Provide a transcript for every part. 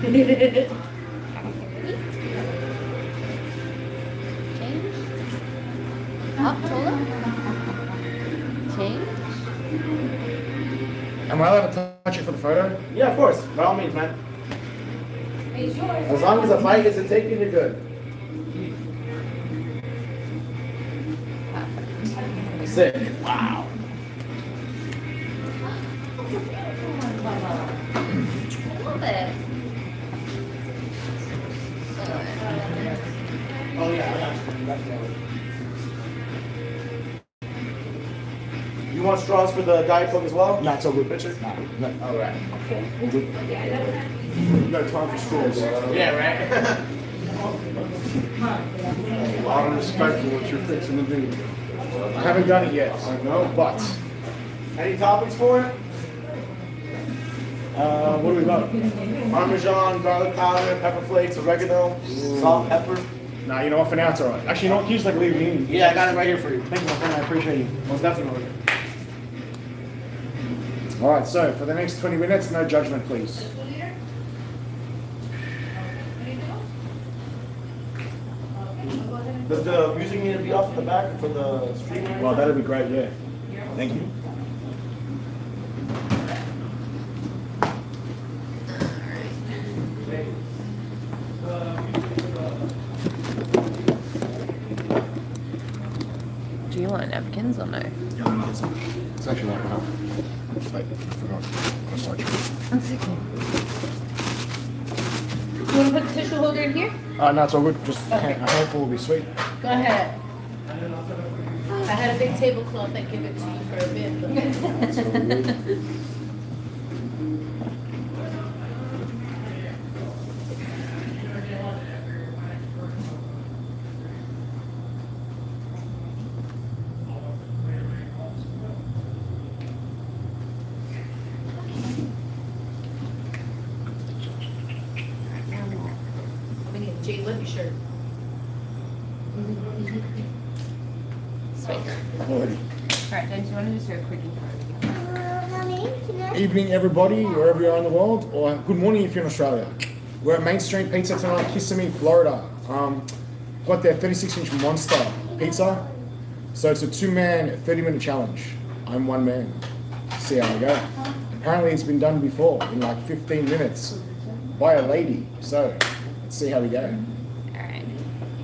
Change. Up taller. Change. Am I allowed to touch it for the photo? Yeah, of course. By all means, man. As long as the fight isn't taken, you're good. Sick. Wow. You. Want straws for the Diet Coke as well? Not so good. Pitcher? No, no. All right. All good. No time for straws. Yeah, right. A lot of respect for what you're fixing to do. I haven't done it yet. I know, but Any toppings for it? uh, what do we got? Parmesan, garlic powder, pepper flakes, oregano, salt, pepper. Nah, you know what? For now, it's all right. Actually, you know what? Can you just like leave me in? Yeah, I got it right here for you. Thank you, my friend. I appreciate you. Most definitely. All right. So for the next 20 minutes, no judgment, please. Does the music need to be off at the back for the stream? Well, that'd be great. Yeah. Thank you. Do you want napkins or no? Yeah, let me. It's actually not enough. Wait, I forgot. I'll start you. That's okay. You want to put the tissue holder in here? Uh, no, it's all good. Just a a handful will be sweet. Go ahead. I had a big tablecloth. I give it to you for a bit. I'm gonna get JWebby shirt. Sweet. Alrighty. Alright, then do you want to just do a quick intro? Evening, everybody, wherever you are in the world, or good morning if you're in Australia. We're at Main Street Pizza tonight, Kissimmee, Florida. Um, got their 36 inch monster pizza. So it's a two man, 30 minute challenge. I'm one man. See how I go. Apparently, it's been done before in like 15 minutes by a lady. So let's see how we go. Alright,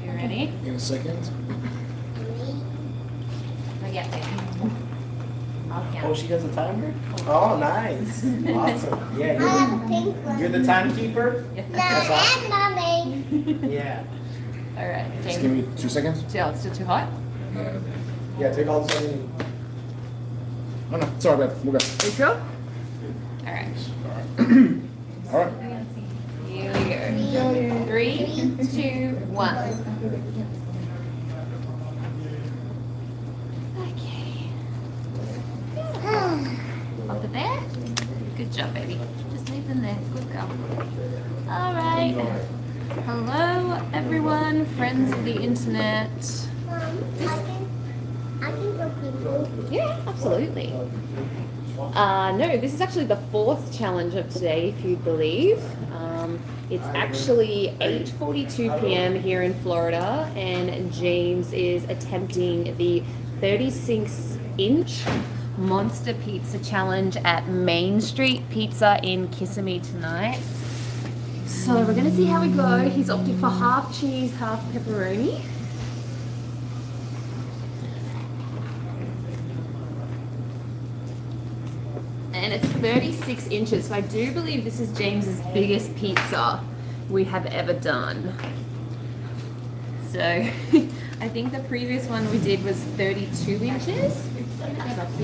you ready? In a second. Oh, yeah. I'll Oh, count. she has a timer? Oh, nice. Awesome. Yeah, you're, you're the timekeeper? That's awesome. Yeah. Alright, Just give me two seconds. Yeah, oh, it's still too hot? Yeah. Yeah, take all the time. Oh no, it's alright, babe. We'll go. You sure? Alright, Alright. here we go. Three, two, one. Okay. Up it there. Good job, baby. Just leave them there. Good girl. All right. Hello, everyone, friends of the internet. I can go. Yeah, absolutely. Uh, no, this is actually the fourth challenge of today, if you believe. Um, it's actually 8:42 p.m. here in Florida, and James is attempting the 36-inch monster pizza challenge at Main Street Pizza in Kissimmee tonight. So we're gonna see how we go. He's opted for half cheese, half pepperoni. and it's 36 inches. So I do believe this is James's biggest pizza we have ever done. So I think the previous one we did was 32 inches. Because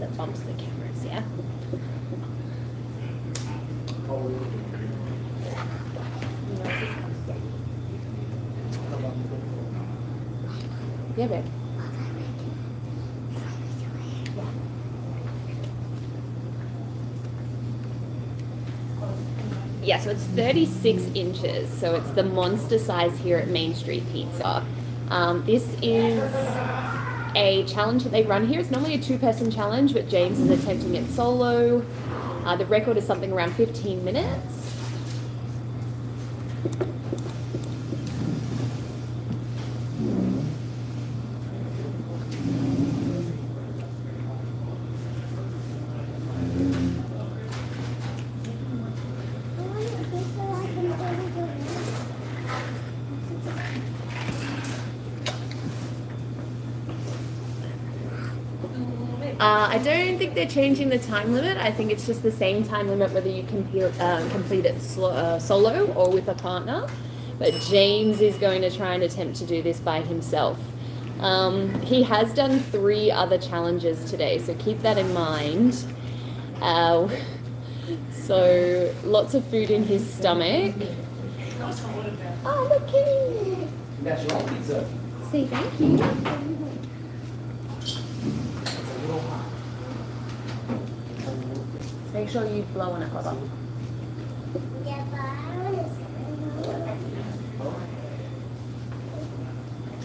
it bumps the cameras, yeah? Yeah, babe. Yeah, so it's 36 inches. So it's the monster size here at Main Street Pizza. Um, this is a challenge that they run here. It's normally a two-person challenge, but James is attempting it solo. Uh, the record is something around 15 minutes. Uh, I don't think they're changing the time limit. I think it's just the same time limit whether you complete, uh, complete it slo- uh, solo or with a partner. But James is going to try and attempt to do this by himself. Um, he has done three other challenges today, so keep that in mind. Uh, so lots of food in his stomach. Oh, look, Kitty! That's your pizza. Say thank you. Make sure you blow on it, Papa.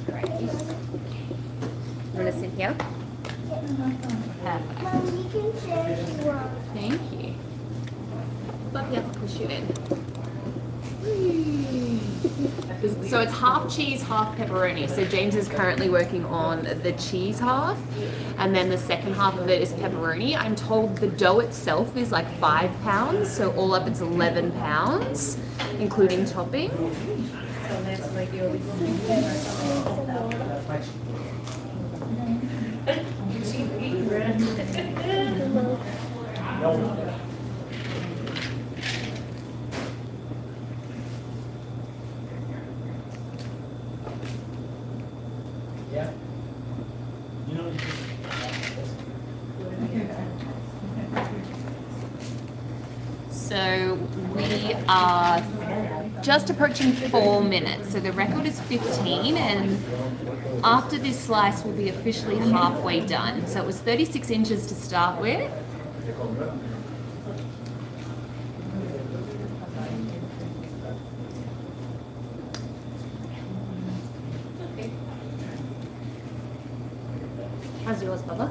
Great. You want to sit here? Thank you. Push you in. So it's half cheese, half pepperoni. So James is currently working on the cheese half, and then the second half of it is pepperoni. I'm told the dough itself is like five pounds, so all up it's 11 pounds, including topping. So we are just approaching four minutes. So the record is 15, and after this slice, we'll be officially halfway done. So it was 36 inches to start with. How's yours, Bubba?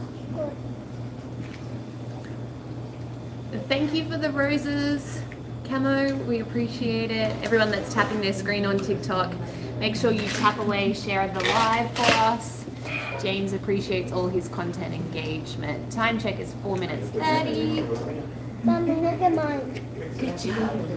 Thank you for the roses, Camo. We appreciate it. Everyone that's tapping their screen on TikTok, make sure you tap away, share the live for us. James appreciates all his content engagement. Time check is 4 minutes 30. Mommy, look at mine. Good job.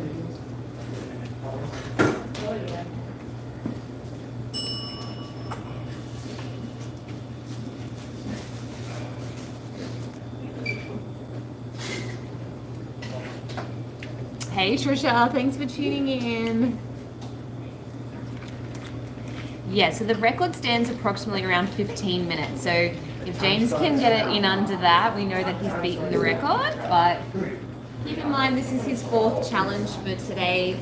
Hey Trisha, thanks for tuning in. Yeah, so the record stands approximately around 15 minutes. So if James can get it in under that, we know that he's beaten the record. But keep in mind, this is his fourth challenge for today.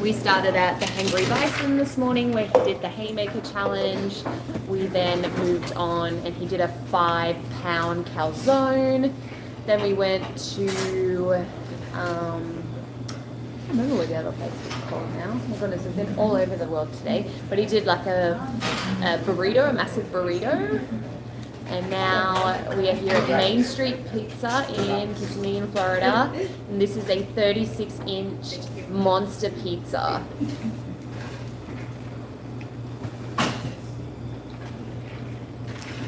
We started at the Hangry Bison this morning where he did the Haymaker challenge. We then moved on and he did a five pound calzone. Then we went to, um, remember what the other place is called now. Oh my goodness, we've been all over the world today. But he did like a, a burrito, a massive burrito. And now we are here at Main Street Pizza in Kissimmee, in Florida. And this is a 36 inch monster pizza.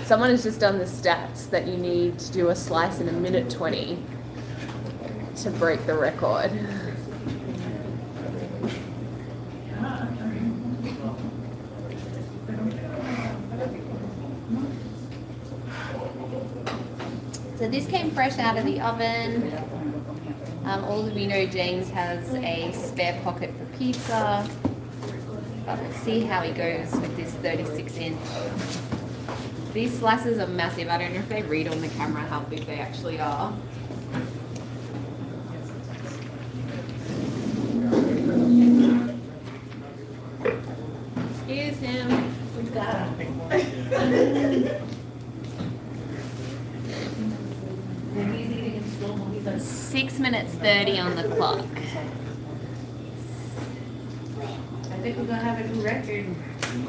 Someone has just done the stats that you need to do a slice in a minute 20 to break the record. So this came fresh out of the oven. Um, all of you know James has a spare pocket for pizza. But we'll see how he goes with this 36 inch. These slices are massive. I don't know if they read on the camera how big they actually are. Excuse him. Six minutes 30 on the clock. I think we're gonna have a new record.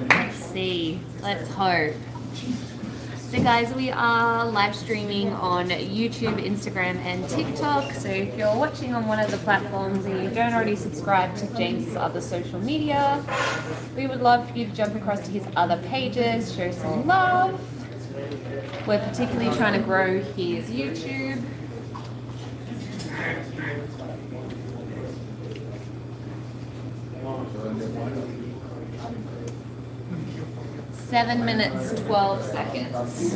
Let's see. Let's hope. So guys, we are live streaming on YouTube, Instagram and TikTok. So if you're watching on one of the platforms and you don't already subscribe to James's other social media, we would love for you to jump across to his other pages, show some love. We're particularly trying to grow his YouTube. Seven minutes, 12 seconds.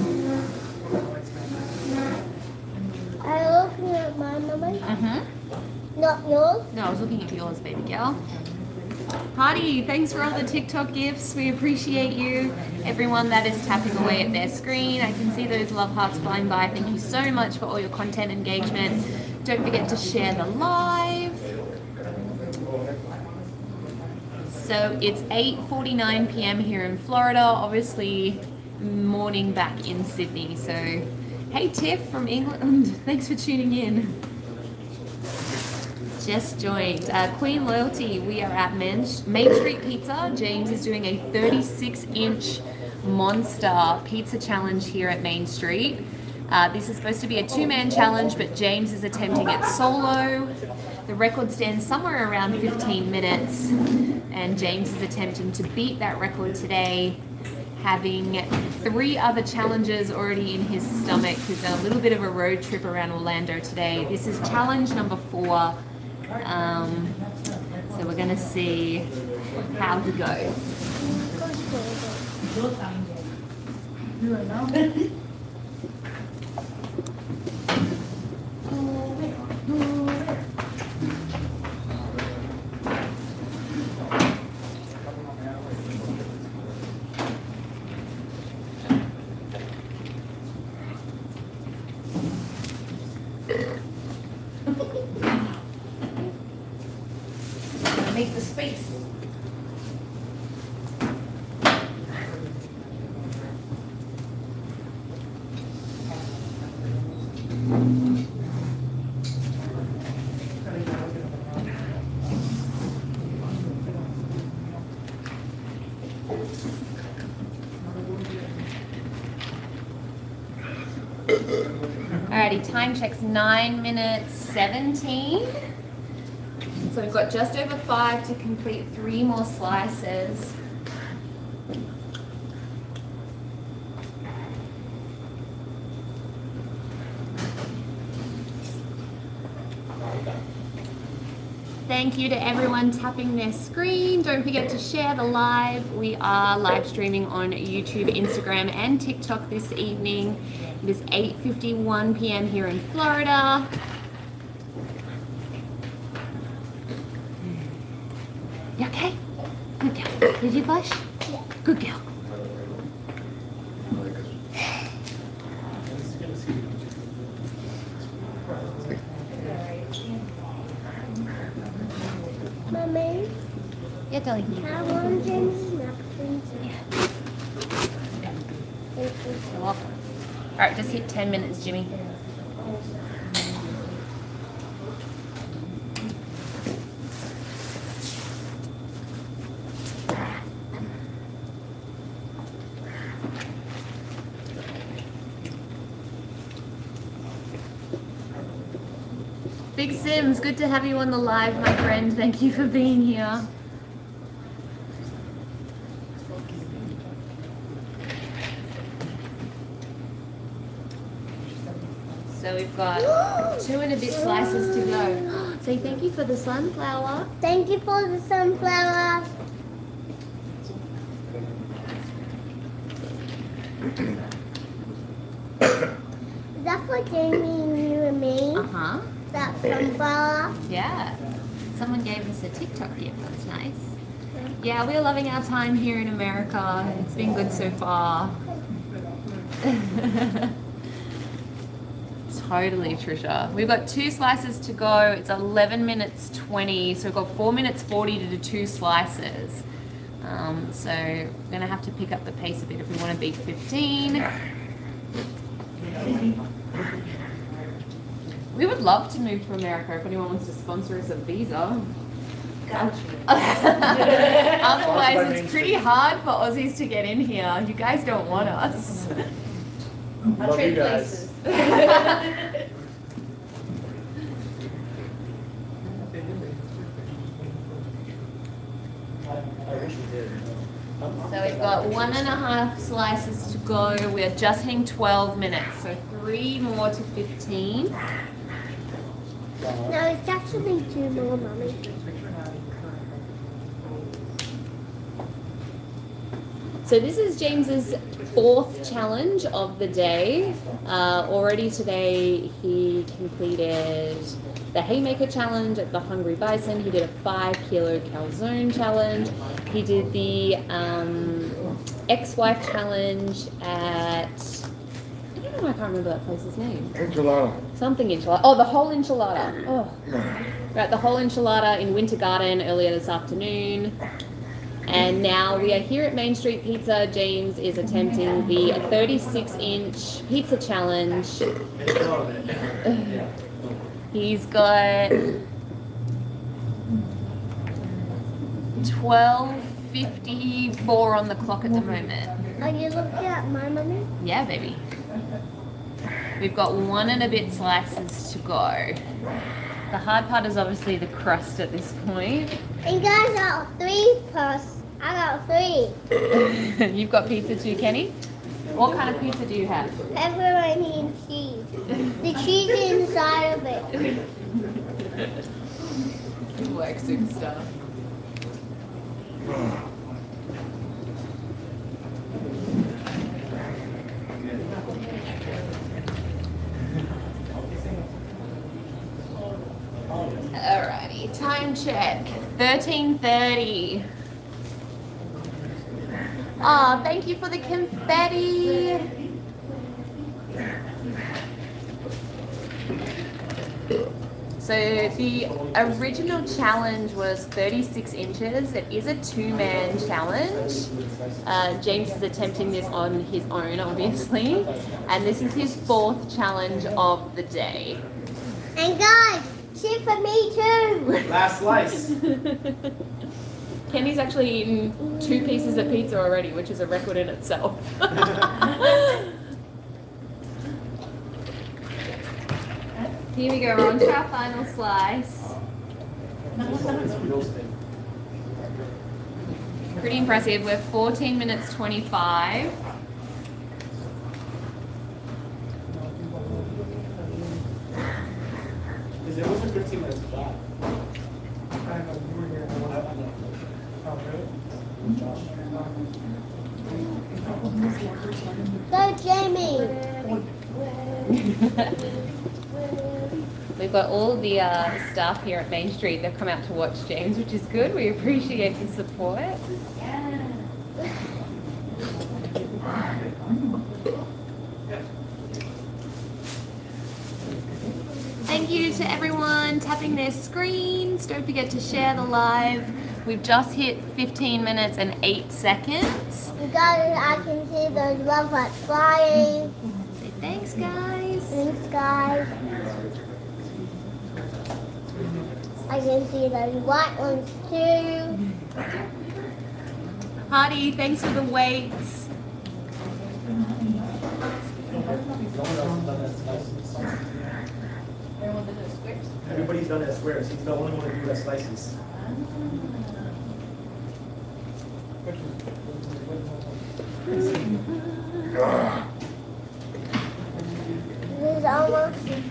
I looking at my mama? Mm-hmm. Not yours? No, I was looking at yours, baby girl. Hardy, thanks for all the TikTok gifts. We appreciate you. Everyone that is tapping away at their screen, I can see those love hearts flying by. Thank you so much for all your content engagement. Don't forget to share the live. So it's 8:49 p.m. here in Florida. Obviously, morning back in Sydney. So, hey Tiff from England, thanks for tuning in. Just joined. Uh, Queen Loyalty, we are at Main, Street Pizza. James is doing a 36 inch monster pizza challenge here at Main Street. Uh, this is supposed to be a two man challenge, but James is attempting it solo. The record stands somewhere around 15 minutes, and James is attempting to beat that record today having three other challenges already in his stomach. He's done a little bit of a road trip around Orlando today. This is challenge number four. Um, so we're going to see how he goes. Make the space. Time checks nine minutes 17. So we've got just over five to complete three more slices. Thank you to everyone tapping their screen. Don't forget to share the live. We are live streaming on YouTube, Instagram, and TikTok this evening. It is 8.51 p.m. here in Florida. You okay? Good girl. Did you flush? Yeah. Good girl. Yeah. Thank you. You're. All right, just hit 10 minutes, Jimmy. Big Sims, good to have you on the live, my friend. Thank you for being here. So we've got two and a bit slices to go. Say thank you for the sunflower. Thank you for the sunflower. Is that for Jamie and you and me? Uh huh. That sunflower? Yeah. Someone gave us a TikTok gift. That's nice. Yeah, we're loving our time here in America. It's been good so far. totally, Trisha. We've got two slices to go. It's 11 minutes 20, so we've got 4 minutes 40 to do two slices. Um, so we're going to have to pick up the pace a bit if we want to beat 15. We would love to move to America if anyone wants to sponsor us a visa. Gotcha. Otherwise, it's pretty hard for Aussies to get in here. You guys don't want us. Love you guys. I wish you did. So we've got one and a half slices to go. We're just hitting 12 minutes, so three more to 15. No, it's actually two more, mommy. So this is James's fourth challenge of the day. Uh, already today he completed the Haymaker challenge at the Hungry Bison. He did a five kilo calzone challenge. He did the um, ex-wife challenge at I don't know. I can't remember that place's name. Enchilada. Something enchilada. Oh, the whole enchilada. Oh, right. The whole enchilada in Winter Garden earlier this afternoon. And now we are here at Main Street Pizza. James is attempting the 36 inch pizza challenge. He's got 12.54 on the clock at the moment. Are you looking at my mommy? Yeah, baby. We've got one and a bit slices to go. The hard part is obviously the crust at this point. And guys, got three plus. I got three. You've got pizza too, Kenny? What kind of pizza do you have? Pepperoni and cheese. The cheese inside of it. Work, superstar. Alrighty, time check. 13.30. Aw, thank you for the confetti. So the original challenge was 36 inches. It is a two-man challenge. Uh, James is attempting this on his own, obviously, and this is his fourth challenge of the day. And guys, cheer for me too. Last slice. Kenny's actually eaten two pieces of pizza already, which is a record in itself. Here we go, we're on to our final slice. Pretty impressive. We're 14 minutes 25. Because it wasn't 15 minutes flat. Go, Jamie. We've got all the uh, staff here at Main Street. They've come out to watch James, which is good. We appreciate the support. Yeah. Thank you to everyone tapping their screens. Don't forget to share the live. We've just hit 15 minutes and 8 seconds. You guys, I can see those love lights flying. Say thanks, guys. Thanks, guys. I can see those white ones too. Hardy, thanks for the weights. Everybody's done it as squares. He's the only one to do it as slices. This is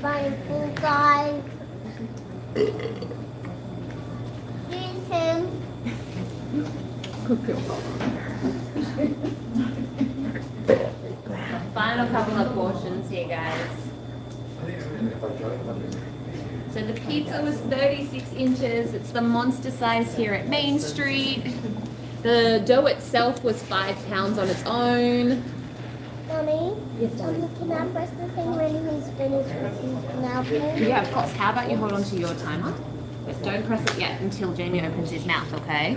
guys. Here's him. Final couple of portions here, guys. So the pizza was 36 inches. It's the monster size here at Main Street. The dough itself was five pounds on its own. Mommy, Yes, darling. can I press the thing when he's finished with his mouth? Yeah, of course. How about you hold on to your timer? But don't press it yet until Jamie opens his mouth, okay?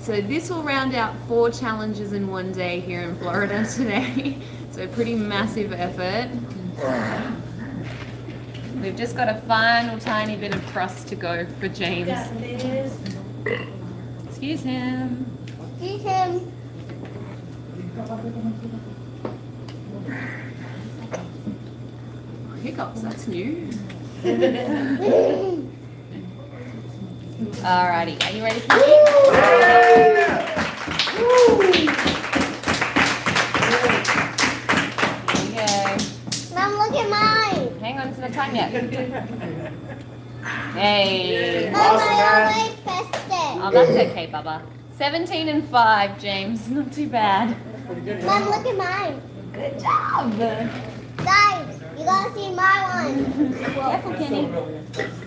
So this will round out four challenges in one day here in Florida today. So pretty massive effort. We've just got a final tiny bit of crust to go for James. Excuse him. Eat him. Oh, hiccups, that's new. Alrighty, are you ready for me? Here you. Mom, look at mine. Hang on, it's not time yet. Hey. Mom, I always pressed it. Oh, that's okay, Bubba. 17 and 5, James. Not too bad. Mom, look at mine. Good job. Guys, you gotta see my one. Careful, Kenny.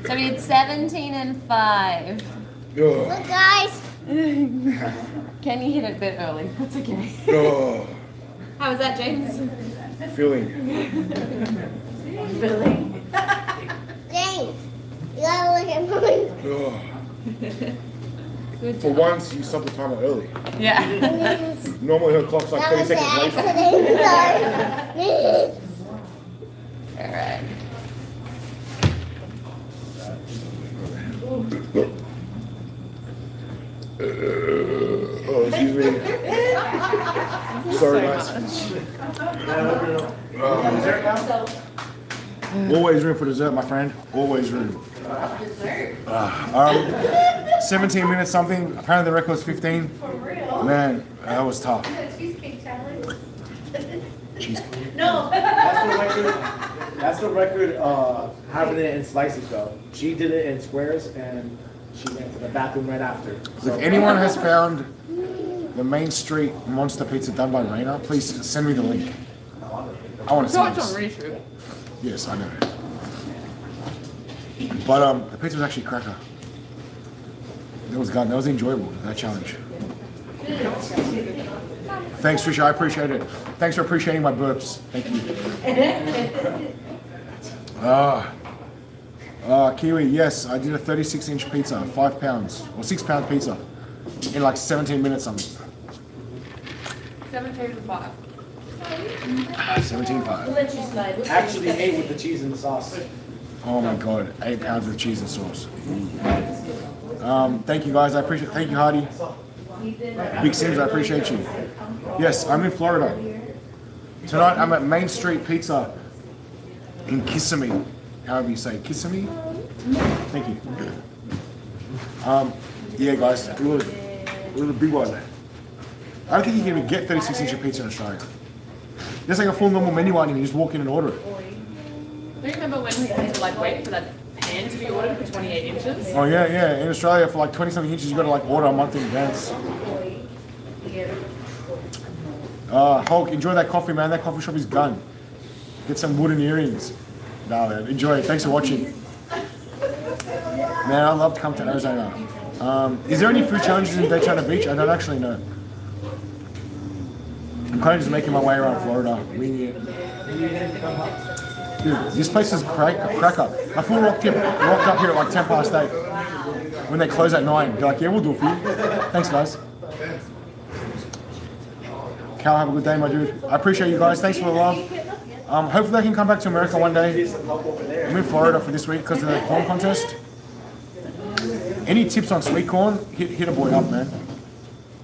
So we did 17 and 5. Ugh. Look, guys. Kenny hit it a bit early. That's okay. Ugh. How was that, James? Feeling. Feeling. James, you gotta look at mine. Ugh. Good For job. once, you stopped the timer early. Yeah. Normally her clock's like 30 seconds later. Alright. Oh, excuse me. Sorry, guys. Always room for dessert, my friend. Always room. Ah, um, 17 minutes something. Apparently the record was 15. For real? Man, that was tough. Cheesecake. No. That's the record. That's the record. Uh, having it in slices though. She did it in squares, and she went to the bathroom right after. So If anyone has found the Main Street Monster Pizza done by Raina, please send me the link. I want to see So it's this. on reissue. Yes, I know. But um, the pizza was actually cracker. That was good. That was enjoyable. That challenge. Thanks, Trisha. I appreciate it. Thanks for appreciating my burps. Thank you. Ah, ah, Kiwi. Yes, I did a 36-inch pizza, five pounds or six-pound pizza, in like 17 minutes. Something. 17 and 5. 17.5. actually ate with the cheese and the sauce. Oh my god, eight pounds of cheese and sauce. Um, thank you guys, I appreciate Thank you, Hardy. Big Sims, I appreciate you. Yes, I'm in Florida. Tonight I'm at Main Street Pizza in Kissimmee. However you say. Kissimmee? Thank you. Um, yeah, guys, it was a big one. I don't think you can even get 36 inch pizza in Australia. There's like a full normal menu item, you just walk in and order it. Do you remember when we had to like wait for that pan to be ordered for 28 inches? Oh yeah, yeah. In Australia, for like twenty something inches, you got to like order a month in advance. Uh, Hulk, enjoy that coffee, man. That coffee shop is gone. Get some wooden earrings. No, man, enjoy it. Thanks for watching. Man, I'd love to come to Arizona. Um, is there any food challenges in Daytona Beach? I don't actually know. I'm kind of just making my way around Florida, winging it. Dude, this place is crack, crack up. I flew rocked, up, rocked up here at like 10 past 8. When they close at 9, they're like, yeah, we'll do it for you. Thanks, guys. Cal, have a good day, my dude. I appreciate you guys. Thanks for the love. Um, hopefully, I can come back to America one day. I'm in Florida for this week because of the corn contest. Any tips on sweet corn? Hit, hit a boy up, man.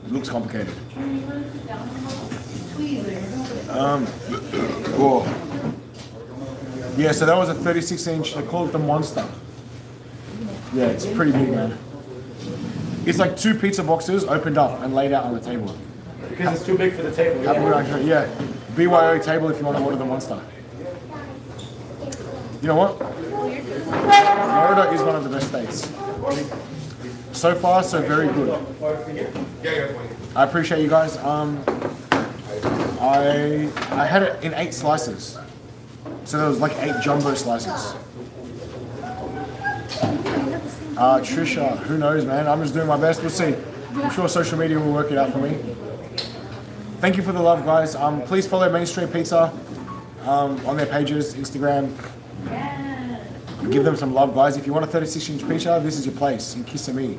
It looks complicated. Um, oh. Yeah, so that was a 36 inch, they call it the Monster. Yeah, it's pretty big, man. It's like two pizza boxes opened up and laid out on the table. Because it's too big for the table. A. Yeah, BYO table if you want to order the Monster. You know what? Florida is one of the best states. So far, so very good. I appreciate you guys. Um, I I had it in eight slices, so there was like eight jumbo slices. Uh, Trisha, who knows, man? I'm just doing my best. We'll see. I'm sure social media will work it out for me. Thank you for the love, guys. Um, please follow Main Street Pizza um, on their pages, Instagram. Give them some love, guys. If you want a 36 inch pizza, this is your place in Kissimmee.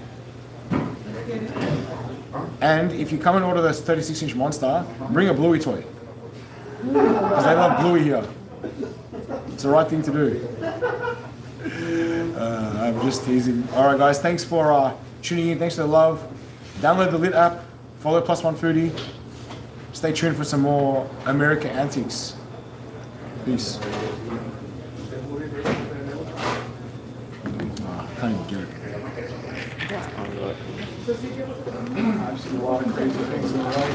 And if you come and order this 36 inch monster, bring a Bluey toy. Because they love Bluey here. It's the right thing to do. Uh, I'm just teasing. All right, guys. Thanks for uh, tuning in. Thanks for the love. Download the Lit app. Follow Plus One Foodie. Stay tuned for some more America antics. Peace. Ah, I can't even get it. I've seen a lot of crazy things in my life.